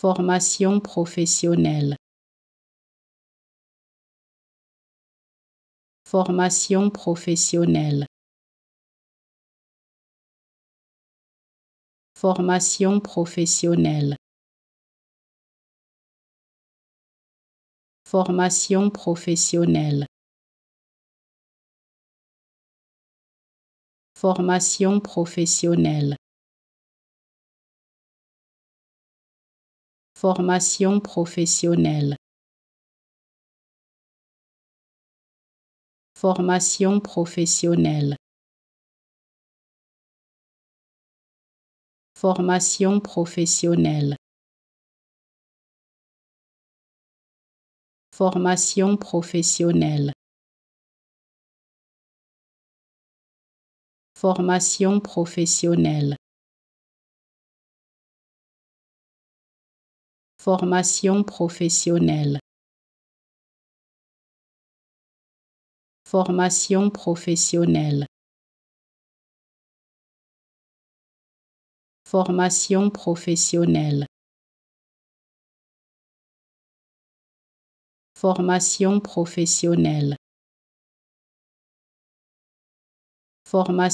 Formation professionnelle. Formation professionnelle. Formation professionnelle. Formation professionnelle. Formation professionnelle. Formation professionnelle. Formation professionnelle. Formation professionnelle. Formation professionnelle. Formation professionnelle. Formation professionnelle. Formation professionnelle. Formation professionnelle. Formation professionnelle. Formation